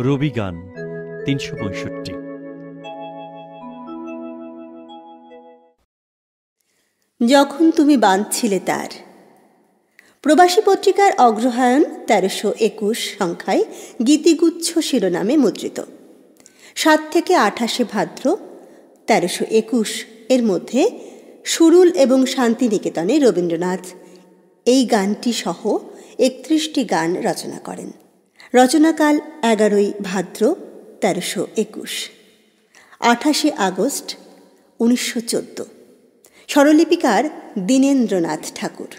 রবি গান, তিনশো পঁয়ষট্টি। যখন তুমি বাঁধছিলে তার। প্রবাসী পত্রিকার অগ্রহায়ণ তেরোশো একুশ সংখ্যায় গীতিগুচ্ছ শিরোনামে মুদ্রিত। সাত থেকে আঠাশে ভাদ্র তেরোশো একুশ এর মধ্যে সুরুল এবং শান্তিনিকেতনে রবীন্দ্রনাথ এই গানটি সহ একত্রিশটি গান রচনা করেন। রচনাকাল এগারোই ভাদ্র তেরোশো একুশ। আঠাশে আগস্ট উনিশশো চোদ্দ। স্বরলিপিকার দীনেন্দ্রনাথ ঠাকুর।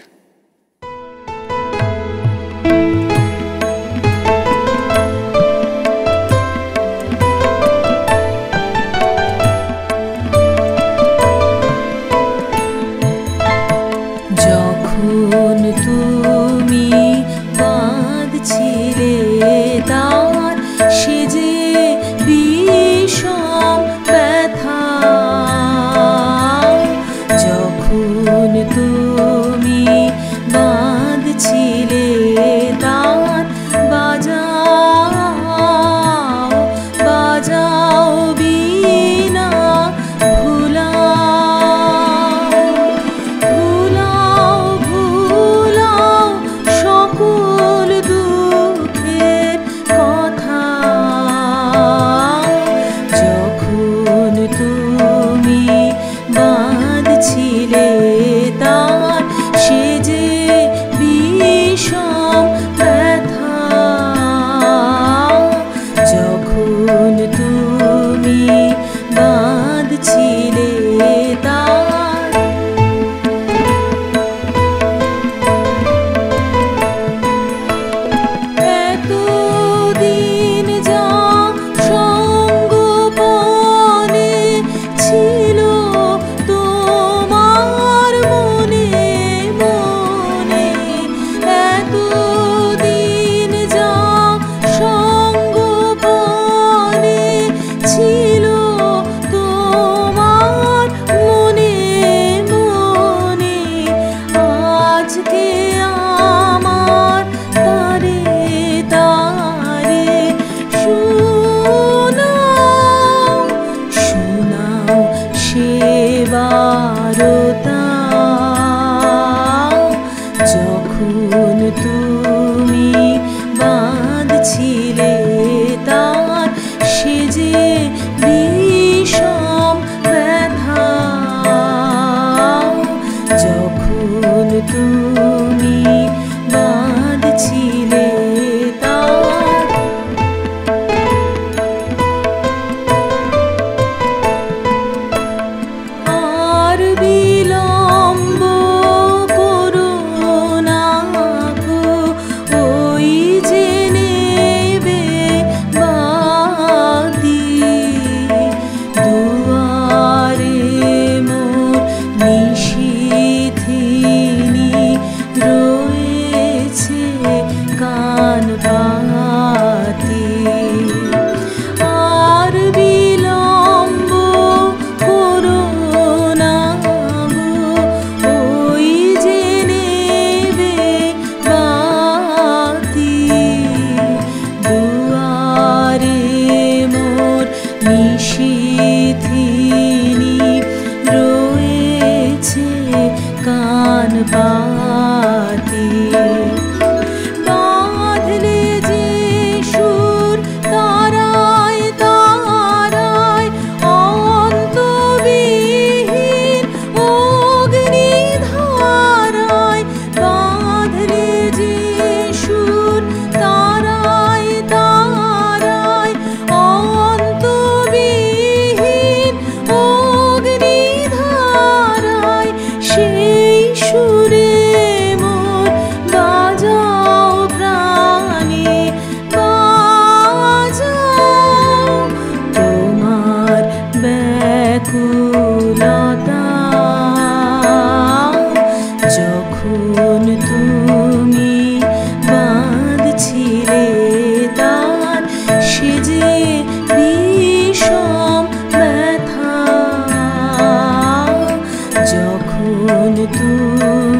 যখন তুই